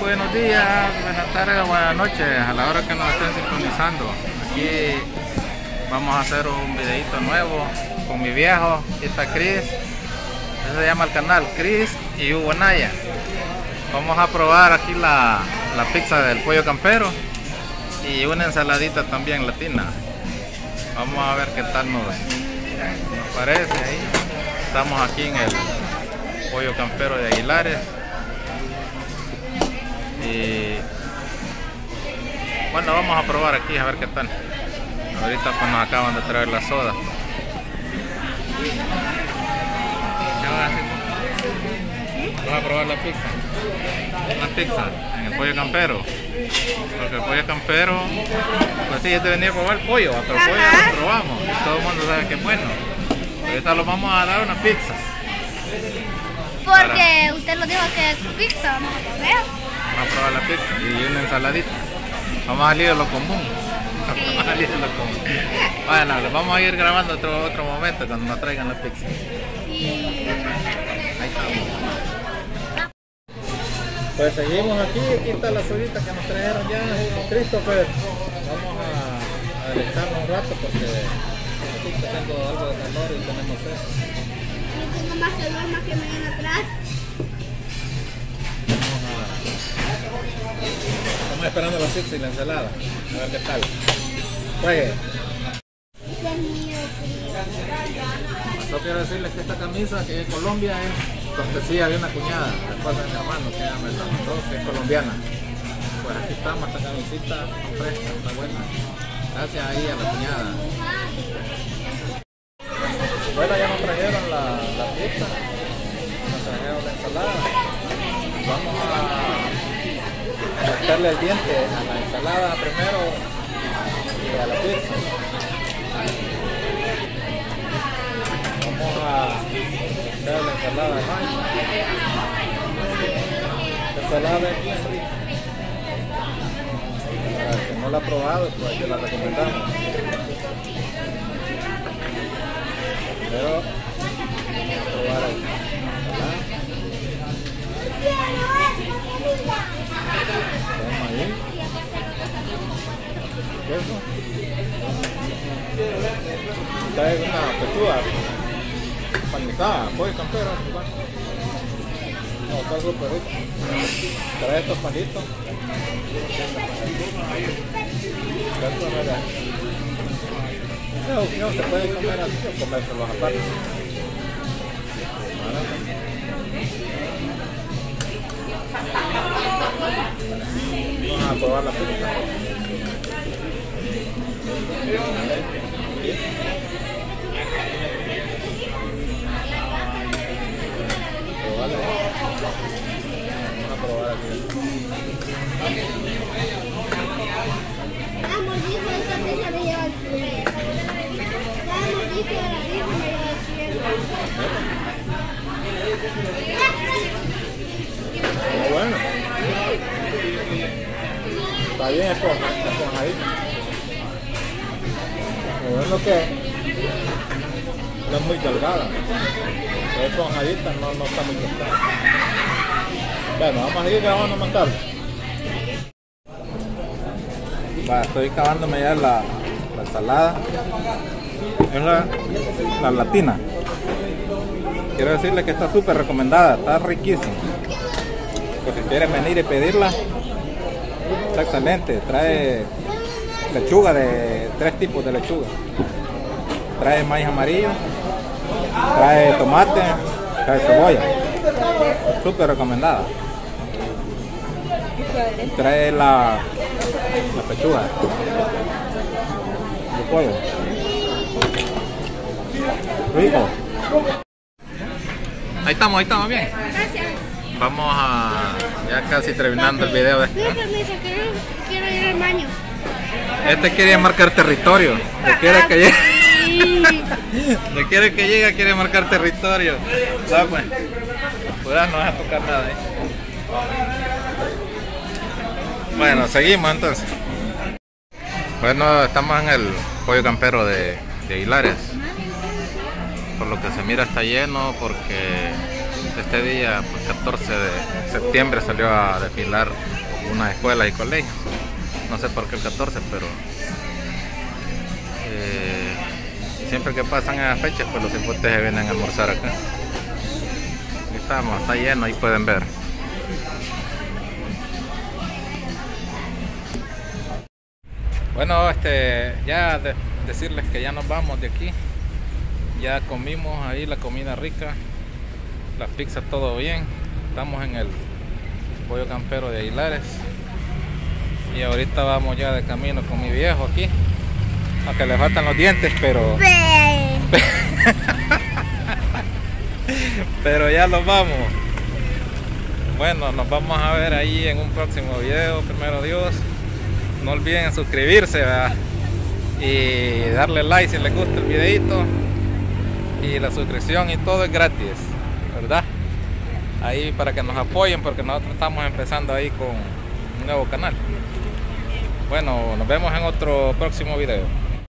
buenos días, buenas tardes, buenas noches, a la hora que nos estén sintonizando. Aquí vamos a hacer un videito nuevo con mi viejo, aquí está Chris, se llama el canal, Chris y Hugo Naya. Vamos a probar aquí la, la pizza del pollo campero y una ensaladita también latina. Vamos a ver qué tal nos, nos parece ahí. Estamos aquí en el pollo campero de Aguilares. Y bueno, vamos a probar aquí a ver qué tal. Ahorita pues nos acaban de traer la soda. ¿Qué vas a hacer? ¿Vas a probar la pizza? Una pizza en el pollo campero. Porque el pollo campero, pues sí, es de venir a probar el pollo, pero el pollo lo probamos. Todo el mundo sabe que es bueno. Ahorita lo vamos a dar una pizza. Porque usted lo dijo que es pizza, vamos a comer. Vamos a probar la pizza y una ensaladita. Vamos a salir de lo común. Vamos a salir de lo común. Bueno, lo vamos a ir grabando otro, otro momento cuando nos traigan la pizza. Ahí estamos. Pues seguimos aquí, aquí está la sudita que nos trajeron ya Christopher. Vamos a, a delecharnos un rato porque aquí está haciendo algo de calor y tenemos sed. No tengo más calor más que me ven atrás. Estamos esperando la pizza y la ensalada. A ver qué tal. Juegue. Yo quiero decirles que esta camisa que es Colombia es cortesía de una cuñada, esposa de mi hermano, que que es colombiana. Pues aquí estamos, esta camisita fresca, está buena. Gracias ahí a la cuñada. Bueno, ya nos trajeron la, la pizza, nos trajeron la ensalada. Vamos a meterle el diente a la ensalada primero y a la pizza. Vamos a echar la ensalada de maíz. La ensalada es bien rica. Para el que no la ha probado, pues yo la recomendamos. Pero Queso. Trae una pechuga panizada, pollo campero. No, está súper. Trae estos palitos. Esta opción se puede comer así o comérselos aparte. Vamos a probar la pizza. Bueno. Está bien esponja- esponjadita. Que es muy delgada. Es no, no está muy. Bueno, vamos a seguir grabando más tarde. Estoy acabándome ya la, la ensalada. Es la, la latina. Quiero decirle que está súper recomendada, está riquísima. Pues si quieren venir y pedirla, está excelente. Trae lechuga de tres tipos de lechuga. Trae maíz amarillo, trae tomate, trae cebolla. Súper recomendada. Trae la, la pechuga de pollo. Rico. Ahí estamos, ahí estamos bien. Gracias. Vamos a ya casi terminando el video. de- quiero, quiero ir al baño. Este quería marcar territorio. Le quiere que llegue. Le quiere que llegue, quiere marcar territorio. Va, pues. Pues ya no vas a tocar nada ahí. Bueno, seguimos entonces. Bueno, estamos en el pollo campero de, de Aguilares. Por lo que se mira está lleno porque Este día, pues 14 de septiembre, salió a desfilar una escuela y colegio. No sé por qué el 14, pero eh, siempre que pasan esas fechas, pues los hipotes se vienen a almorzar acá. Aquí estamos, está lleno, ahí pueden ver. Bueno, este, ya de- decirles que ya nos vamos de aquí. Ya comimos ahí la comida rica, las pizzas todo bien. Estamos en el pollo campero de Aguilares. Y ahorita vamos ya de camino con mi viejo aquí. Aunque le faltan los dientes, pero pero ya los vamos. Bueno, nos vamos a ver ahí en un próximo video, primero Dios. No olviden suscribirse ¿verdad? y darle like si les gusta el videito. Y la suscripción y todo es gratis, ¿verdad? Ahí para que nos apoyen porque nosotros estamos empezando ahí con un nuevo canal. Bueno, nos vemos en otro próximo video.